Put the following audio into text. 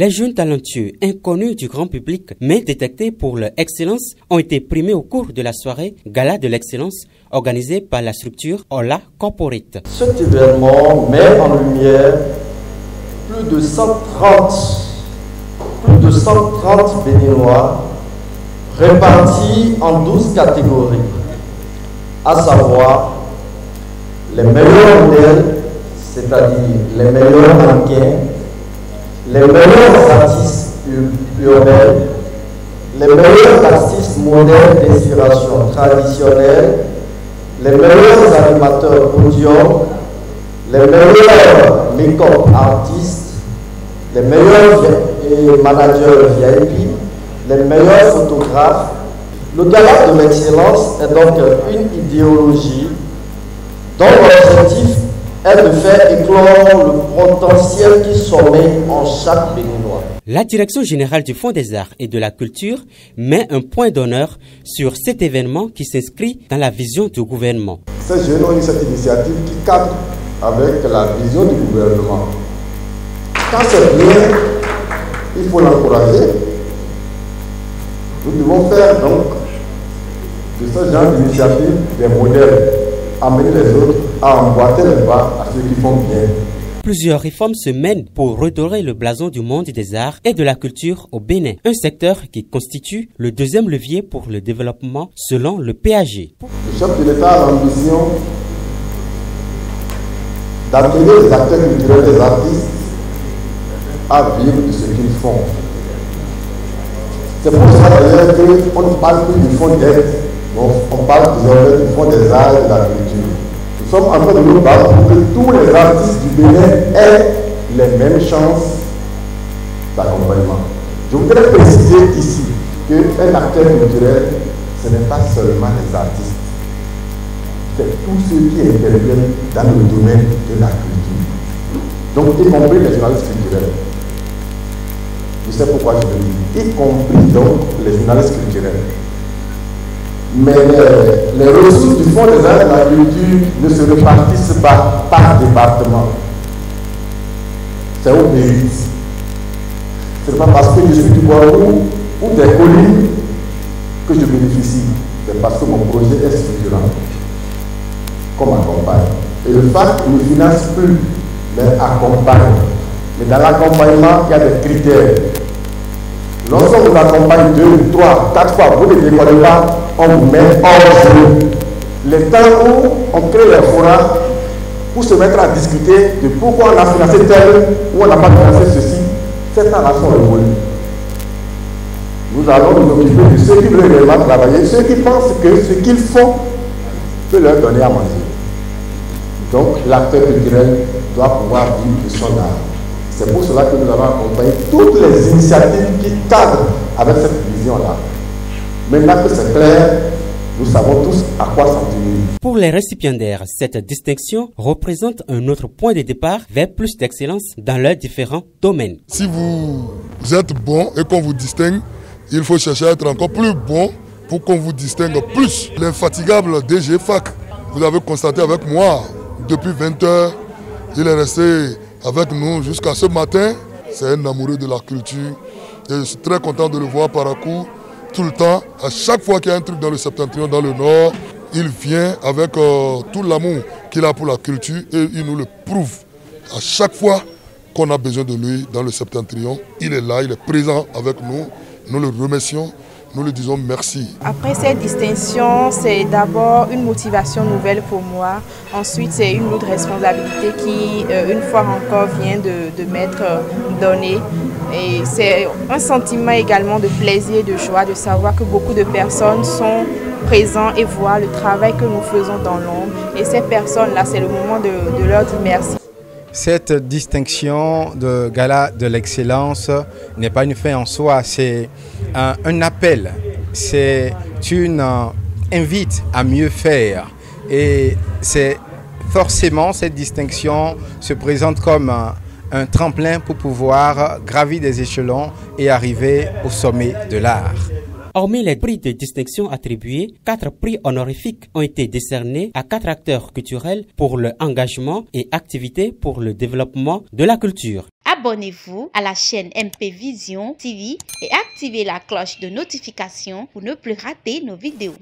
Les jeunes talentueux, inconnus du grand public, mais détectés pour leur excellence, ont été primés au cours de la soirée Gala de l'excellence organisée par la structure Ola Corporate. Cet événement met en lumière plus de 130, plus de 130 béninois répartis en 12 catégories, à savoir les meilleurs modèles, c'est-à-dire les meilleurs mannequins, les meilleurs artistes urbains, les meilleurs artistes modernes d'inspiration traditionnelle, les meilleurs animateurs audio, les meilleurs make-up artistes, les meilleurs managers VIP, les meilleurs photographes. Le gala de l'excellence est donc une idéologie dont l'objectif est de faire éclore le potentiel qui sommeille en chaque Béninois. La direction générale du Fonds des arts et de la culture met un point d'honneur sur cet événement qui s'inscrit dans la vision du gouvernement. Ces jeunes ont eu cette initiative qui cadre avec la vision du gouvernement. Quand c'est bien, il faut l'encourager. Nous devons faire donc de ce genre d'initiative des modèles amener les autres à emboîter les pas à ceux qui font bien. Plusieurs réformes se mènent pour redorer le blason du monde des arts et de la culture au Bénin, un secteur qui constitue le deuxième levier pour le développement selon le PAG. Le chef de l'État a l'ambition d'amener les acteurs culturels des artistes à vivre de ce qu'ils font. C'est pour ça d'ailleurs qu'on ne parle plus du fonds d'aide on parle désormais du Fonds des arts et de la culture. Nous sommes en train de nous battre pour que tous les artistes du Bénin aient les mêmes chances d'accompagnement. Je voudrais préciser ici qu'un acteur culturel, ce n'est pas seulement les artistes, c'est tous ceux qui interviennent dans le domaine de la culture. Donc, y compris les journalistes culturels. Je sais pourquoi je le dis, y compris donc les journalistes culturels. Mais les, ressources du Fonds des arts de la culture ne se répartissent pas par département. C'est au mérite. Ce n'est pas parce que je suis du Bois-Roux ou des collines que je bénéficie. C'est parce que mon projet est structurant, comme accompagne. Et le FAC ne finance plus, mais accompagne. Mais dans l'accompagnement, il y a des critères. Lorsqu'on vous accompagne deux, trois, quatre fois, vous ne décollez pas, on vous met hors jeu. Le temps où on crée les forats pour se mettre à discuter de pourquoi on a financé tel ou on n'a pas financé ceci, ces temps-là sont. Nous allons nous occuper de ceux qui veulent réellement travailler, ceux qui pensent que ce qu'ils font peut leur donner à manger. Donc l'acteur culturel doit pouvoir vivre de son art. C'est pour cela que nous allons accompagner toutes les initiatives qui cadrent avec cette vision-là. Maintenant que c'est clair, nous savons tous à quoi s'en tenir. Pour les récipiendaires, cette distinction représente un autre point de départ vers plus d'excellence dans leurs différents domaines. Si vous êtes bon et qu'on vous distingue, il faut chercher à être encore plus bon pour qu'on vous distingue plus. L'infatigable DG FAC, vous avez constaté avec moi, depuis 20 heures, il est resté avec nous jusqu'à ce matin. C'est un amoureux de la culture et je suis très content de le voir par coup tout le temps. À chaque fois qu'il y a un truc dans le septentrion, dans le nord, il vient avec euh, tout l'amour qu'il a pour la culture et il nous le prouve. À chaque fois qu'on a besoin de lui dans le septentrion, il est là, il est présent avec nous. Nous le remercions nous lui disons merci. Après cette distinction, c'est d'abord une motivation nouvelle pour moi. Ensuite, c'est une autre responsabilité qui, euh, une fois encore, vient de, de m'être donnée. Et c'est un sentiment également de plaisir de joie de savoir que beaucoup de personnes sont présentes et voient le travail que nous faisons dans l'ombre. Et ces personnes-là, c'est le moment de leur dire merci. Cette distinction de gala de l'excellence n'est pas une fin en soi, c'est un, appel, c'est une euh, invite à mieux faire. Et c'est forcément cette distinction se présente comme un, un tremplin pour pouvoir gravir des échelons et arriver au sommet de l'art. Hormis les prix de distinction attribués, quatre prix honorifiques ont été décernés à quatre acteurs culturels pour leur engagement et activités pour le développement de la culture. Abonnez-vous à la chaîne MP Vision TV et activez la cloche de notification pour ne plus rater nos vidéos.